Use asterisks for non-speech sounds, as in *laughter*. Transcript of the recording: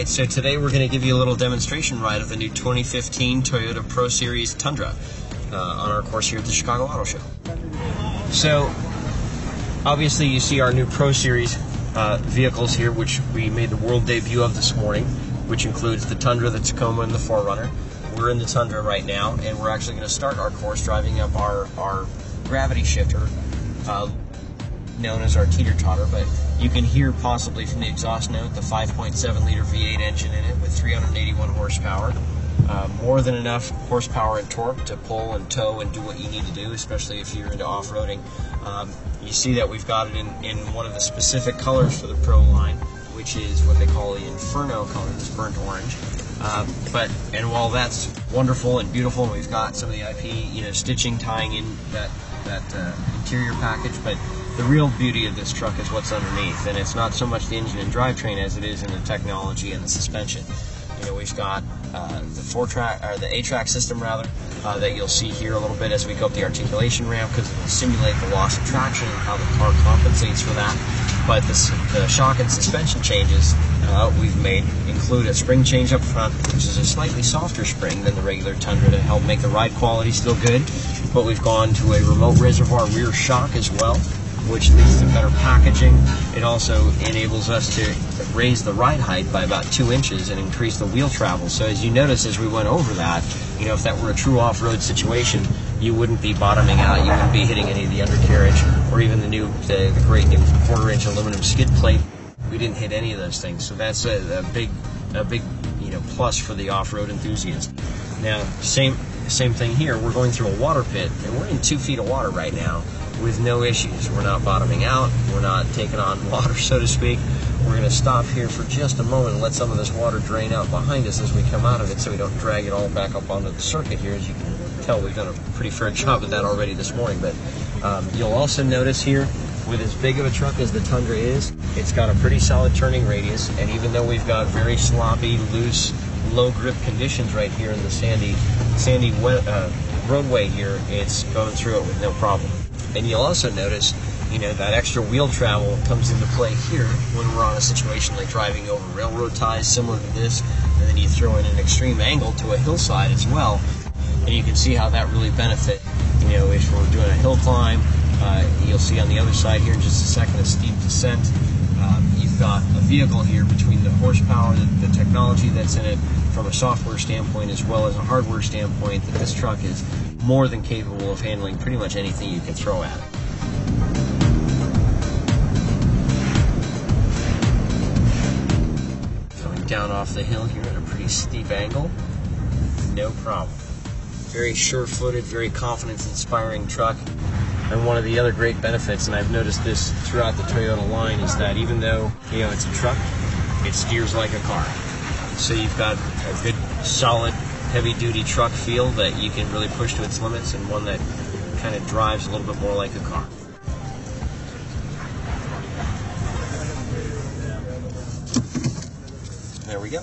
right, so today we're going to give you a little demonstration ride of the new 2015 Toyota Pro Series Tundra uh, on our course here at the Chicago Auto Show. So, obviously, you see our new Pro Series uh, vehicles here, which we made the world debut of this morning, which includes the Tundra, the Tacoma, and the 4Runner. We're in the Tundra right now, and we're actually going to start our course driving up our, our gravity shifter, uh, known as our teeter totter, but you can hear possibly from the exhaust note the 5.7 liter V8 engine in it with 381 horsepower. Uh, more than enough horsepower and torque to pull and tow and do what you need to do, especially if you're into off-roading. Um, you see that we've got it in, in one of the specific colors for the Pro line, which is what they call the Inferno color, this burnt orange. Uh, but and while that's wonderful and beautiful, and we've got some of the IP, you know, stitching tying in that that uh, interior package, but the real beauty of this truck is what's underneath, and it's not so much the engine and drivetrain as it is in the technology and the suspension. You know, we've got uh, the four track or the A-TRAC system rather uh, that you'll see here a little bit as we go up the articulation ramp because it will simulate the loss of traction and how the car compensates for that. But the, the shock and suspension changes uh, we've made include a spring change up front, which is a slightly softer spring than the regular Tundra to help make the ride quality still good. But we've gone to a remote reservoir rear shock as well which leads to better packaging. It also enables us to raise the ride height by about two inches and increase the wheel travel. So as you notice as we went over that, you know, if that were a true off-road situation, you wouldn't be bottoming out, you wouldn't be hitting any of the undercarriage or even the new, the, the great new quarter-inch aluminum skid plate. We didn't hit any of those things. So that's a, a big, a big, you know, plus for the off-road enthusiast. Now, same, same thing here. We're going through a water pit and we're in two feet of water right now with no issues. We're not bottoming out. We're not taking on *laughs* water, so to speak. We're going to stop here for just a moment and let some of this water drain out behind us as we come out of it so we don't drag it all back up onto the circuit here. As you can tell, we've done a pretty fair *laughs* job of that already this morning. But um, you'll also notice here, with as big of a truck as the Tundra is, it's got a pretty solid turning radius. And even though we've got very sloppy, loose, low grip conditions right here in the sandy, sandy uh, roadway here, it's going through it with no problem. And you'll also notice, you know, that extra wheel travel comes into play here when we're on a situation like driving over railroad ties similar to this, and then you throw in an extreme angle to a hillside as well, and you can see how that really benefit. You know, if we're doing a hill climb, you'll see on the other side here in just a second a steep descent. Um, you've got a vehicle here between the horsepower, the, the technology that's in it from a software standpoint as well as a hardware standpoint that this truck is more than capable of handling pretty much anything you can throw at it. Coming down off the hill here at a pretty steep angle, no problem. Very sure-footed, very confidence-inspiring truck. And one of the other great benefits, and I've noticed this throughout the Toyota line, is that even though you know it's a truck, it steers like a car. So you've got a good, solid heavy duty truck feel that you can really push to its limits and one that kind of drives a little bit more like a car. There we go.